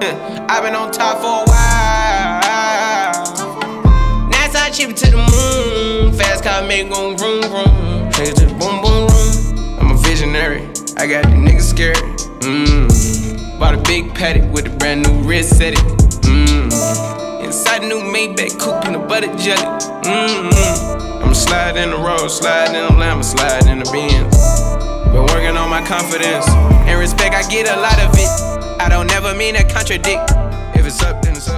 I've been on top for a while. NASA chip to the moon. Fast car make go vroom vroom. Take it to the boom boom room. I'm a visionary. I got the niggas scared. Mmm. Bought a big Patek with a brand new wrist set it. Mmm. Inside a new Maybach coupe and a butter jelly. Mmm. I'm slide in the road, slide in the lamb, slide in the Benz. Been working on my confidence and respect. I get a lot of it mean I contradict. If it's up, then it's up.